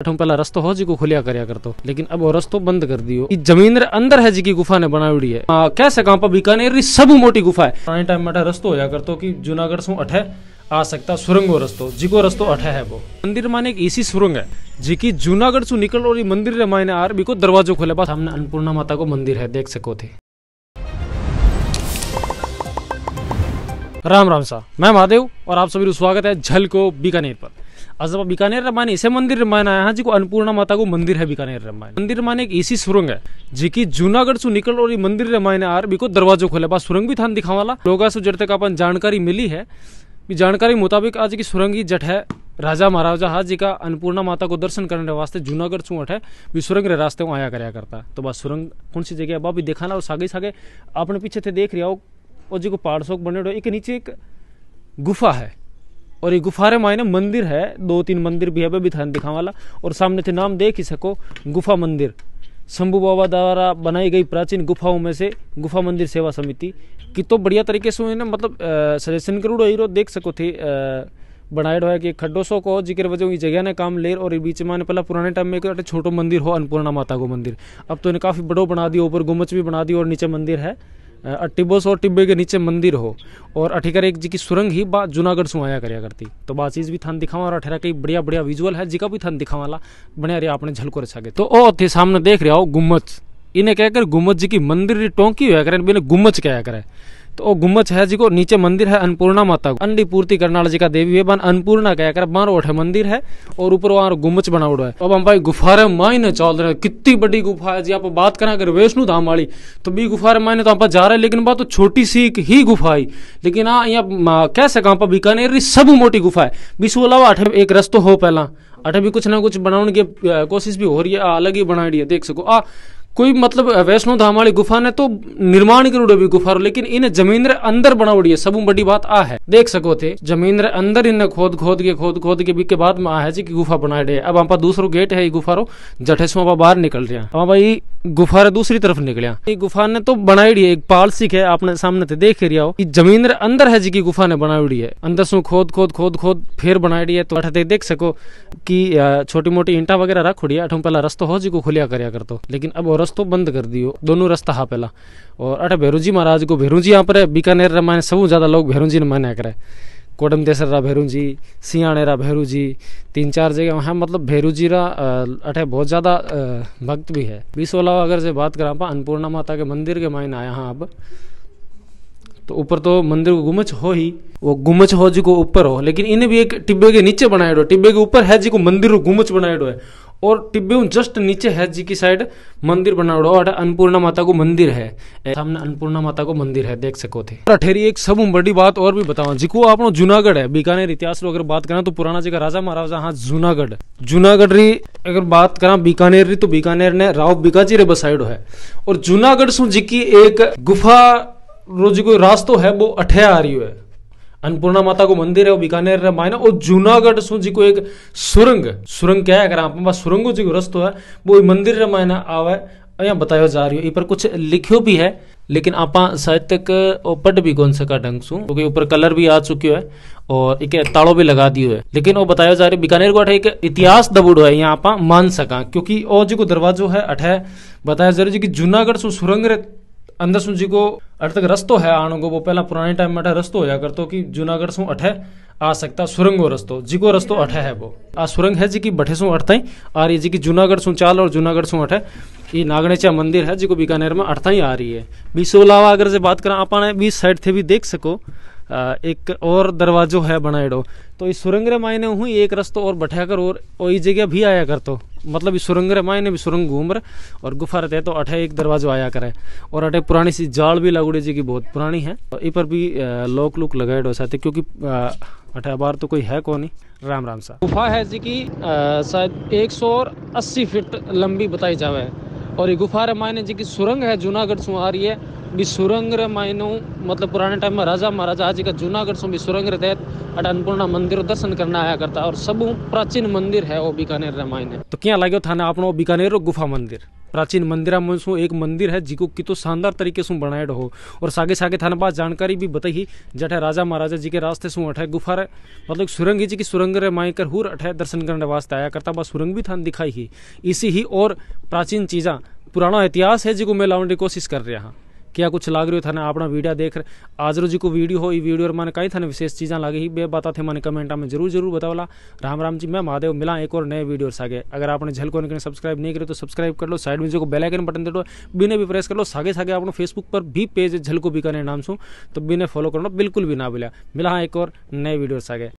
अठम पहला रस्तो हो जी को खुलिया करया करतो। लेकिन अब वो रस्तो बंद कर दियो। ई ज़मीन रे अंदर है जी की गुफा ने बनावड़ी है। आ, कह सका पा बीकानेर री सब मोटी गुफा है। पुराने टाइम में रस्तो होया करतो कि जूनागढ़ सु अठे आ सकता सुरंग रस्तो जिको रस्तो अठे है वो। मंदिर माने एक इसी सुरंग है जी की जूनागढ़ सु निकल और मंदिर रे मायने आर बिको दरवाजो खोले बा सामने अन्नपूर्णा माता को मंदिर है देख सको थे। राम राम सा मैं महादेव और आप सभी स्वागत है झल को बीकानेर पर। आज बीकानेर रे माने इसे मंदिर रे माने आया जी को अन्नपूर्णा माता को मंदिर है बीकानेर रे माने मंदिर माने एक इसी सुरंग है जी की जूनागढ़ सु निकल और ई मंदिर रे मायने आर बिको दरवाजो खोले बा सुरंग भी थान दिखावाला लोगा से जड़ते का अपन जानकारी मिली है जानकारी मुताबिक आज की सुरंग ही जट है राजा महाराजा हाथ जी का अन्नपूर्णा माता को दर्शन करने वास्ते जूनागढ़ चू है भी सुरंग रे रास्ते में आया करया करता तो बस सुरंग कौन सी जगह है बा देखा ना और सागे सागे अपने पीछे थे देख रिया हो और जी को पहाड़ सोक बने एक नीचे एक गुफा है और ये गुफा रे मायने मंदिर है, दो तीन मंदिर भी है भी थान दिखा वाला। और सामने थे नाम देख ही सको, गुफा मंदिर। शंभू बाबा द्वारा बनाई गई प्राचीन गुफाओं में से गुफा मंदिर सेवा समिति। की तो बढ़िया तरीके से इन्हें मतलब सजेशन करूड़ो हीरो देख सको थे बनाए है कि खड्डो सो को, ज़िक्र वजह जगह ने काम ले, और बीच में पहला पुराने टाइम में एक छोटो मंदिर हो, अन्नपूर्णा माता को मंदिर। अब तो इन्हें काफ़ी बड़ो बना दिया, ऊपर गुमच भी बना दिया, और नीचे मंदिर है। टिब्बो सो टिब्बे के नीचे मंदिर हो। और अठीकर एक जी की सुरंग ही बा जूनागढ़ से आया करया करती। तो बा चीज़ भी थान दिखावा और अठेरा कई बढ़िया बढ़िया विजुअल है, जिका भी थान दिखावाला बढ़िया रहा आपने झलको रचा तो ओ थे सामने देख रहा हो गुम्मच इन्हें कहकर गुम्मच जी की मंदिर टोंकी हुआ करे, बिना गुम्मच क्या करे। तो वो गुम्मच है जी को नीचे मंदिर है अन्नपूर्णा माता को। अंडी पूर्ति करनाल जी का देवी है, बन अन्नपूर्णा कह कर बार उठे मंदिर है और ऊपर वहाँ गुम्मच बना उड़ा है। अब हम भाई गुफारे मायने चल रहे कितनी बड़ी गुफा है जी, आप बात करा अगर वैष्णु धाम वाली तो बी गुफारे मायने तो आप जा रहे हैं, लेकिन बात तो छोटी सी ही गुफा है। लेकिन हाँ यहाँ कह सका आप बीकानेर सब मोटी गुफा है। बीस अलावा अठे एक रस्तो हो पहला। अठे भी कुछ ना कुछ बनाने की कोशिश भी हो रही है अलग ही बना रही है, देख सको। आ कोई मतलब वैष्णो धाम वाली गुफा ने तो निर्माण करोड़े भी गुफा रो लेकिन इन ज़मीन रे अंदर बनावड़ी है। सब बड़ी बात आ है। देख सको थे, ज़मीन रे अंदर इन्हें खोद खोद के, खोद खोद के के बाद में आ है जी की गुफा बना रहे अब आप दूसरो गेट है, ये गुफा रो जठे से बाहर निकल रहे हैं। भाई गुफा रे दूसरी तरफ़ निकलिया गुफा ने तो बनाई है, एक पालसिक है आपने सामने थे देख रिया हो। ज़मीन रे अंदर है जी की गुफा ने बनाई है। अंदर से खोद खोद खोद खोद फिर बनाई है। तो अठे देख सको की छोटी मोटी ईंटा वगैरह रख उड़ी पहला रस्तो हो जी को खुलिया करया करतो। लेकिन अब रस्तो बंद कर दियो। दोनों रास्ता हा पहला। और अठे भेरू जी महाराज को भेरू जी यहाँ पर बीकानेर रे माने सब ज़्यादा लोग भेरू जी ने मान्या करे। कोडम देसर रा भेरू जी सियाणे रा भेरू जी तीन चार जगह है मतलब भेरू जी रा अठे बहुत ज़्यादा भक्त भी है। बीस अलावा अगर से बात करा पा, अन्नपूर्णा माता के मंदिर के मायने आया हाँ अब। तो ऊपर तो मंदिर को गुमच हो ही, वो गुमच हो जी को ऊपर हो, लेकिन इन्हें भी एक टिब्बे के नीचे बनाए टिब्बे के ऊपर है जी को मंदिर को गुमच बनाए है। और टिब्बे जस्ट नीचे है जी की साइड मंदिर बना हुआ और अन्नपूर्णा माता को मंदिर है। सामने अन्नपूर्णा माता को मंदिर है, देख सको थे। अठेरी एक सब बड़ी बात और भी बताओ जिको आप जूनागढ़ है, बीकानेर इतिहास अगर बात करें तो पुराना जगह राजा महाराजा हाँ जूनागढ़। जूनागढ़ री अगर बात करा बीकानेर री तो बीकानेर ने राव बिकाजी रे बसाइडो है। और जूनागढ़ सु जी की एक गुफा रो जी कोई रास्तो है, वो अठे आ रही है। अन्नपूर्णा माता को मंदिर है, वो बीकानेर मायने, और जूनागढ़ सु जी को एक सुरंग सुरंग क्या है? अगर आप पास सुरंगो जी को रस्तो है, वो मंदिर रे मायने आवे यहाँ बताया जा रही है पर कुछ लिखियो भी है, लेकिन आप शायद तक पढ़ भी कौन सका ढंग सु, क्योंकि ऊपर कलर भी आ चुके है, और एक ताड़ो भी लगा दियो है। लेकिन वो बताया जा रही बीकानेर को एक इतिहास दबुड़ो है, यहाँ आप मान सका, क्योंकि और जी को दरवाजो है, अठे बताया जा रही है कि जूनागढ़ सुरंग रे अंदर सु जी को अठ तक रस्तो है आने को, वो पहला पुराने टाइम में रस्तो होया करतो कि जूनागढ़ से अठे आ सकता, सुरंगो रस्तो, जी को रस्तो अठे है वो। आ सुरंग है जी की बठे सो अठ ताई, आ रही जी की जूनागढ़ सो चाल और जूनागढ़ सो अठे, ये नागणेचा मंदिर है जी को बीकानेर में अठ ताई आ रही है। अलावा अगर से बात करें, आप बीस साइड थे भी देख सको एक और दरवाजो है बनाएडो तो इस सुरंग रे मायने हुई एक रस्तो और बैठाकर और वही जगह भी आया कर तो मतलब इस सुरंग रे मायने भी सुरंग घूम और गुफा रहते तो अठे एक दरवाजो आया करे। और अठे पुरानी सी जाल भी लागुड़ी जी की बहुत पुरानी है। इ पर भी लोक लुक लगाएडो साथ, क्योंकि अठे बार तो कोई है कौन। राम राम सा गुफा है जी की शायद एक सौ अस्सी फीट लंबी बताई जावे। और ये गुफा रे मायने जी की सुरंग है, जूनागढ़ से आ रही है। भी सुरंग रे मायनो मतलब पुराने टाइम में राजा महाराजा आज का जूनागढ़ से भी सुरंग रे तहत अन्नपूर्णा मंदिर दर्शन करना आया करता, और सब प्राचीन मंदिर है वो बीकानेर रे मायने। तो क्या लगे थाने आपनो बीकानेर गुफा मंदिर? प्राचीन मंदिरा में सु एक मंदिर है, जिको कितो शानदार तरीके से बनाएड हो। और सागे सागे थाने पास जानकारी भी बताई, जठे राजा महाराजा जी के रास्ते सु अठे गुफा रे मतलब सुरंग जी की सुरंग रे माई कर हुर अठे दर्शन करने वास्ते आया करता, बस सुरंग भी थान दिखाई ही। इसी ही और प्राचीन चीजा, पुराना इतिहास है, जिको मैं लाने की कोशिश कर रहा हाँ। क्या कुछ लाग रही हो थाने अपना वीडियो देख रहे। आज रोज को वीडियो हो ये वीडियो और मैंने कई थाने विशेष चीज़ा लगी ही। बे बता थे मैंने कमेंट में ज़रूर ज़रूर बतावला। राम राम जी, मैं महादेव, मिला एक और नए वीडियो सागे। अगर आपने झल को सब्सक्राइब नहीं करे तो सब्सक्राइब कर लो साइड में जो बेल आइकन बटन दे दो बिने भी प्रेस कर लो, सागे सागे अपने फेसबुक पर भी पेज झलको बीकानेर नाम सु तो बिने फॉलो करना बिल्कुल भी ना बोलिया मिला एक और नए वीडियो सागे।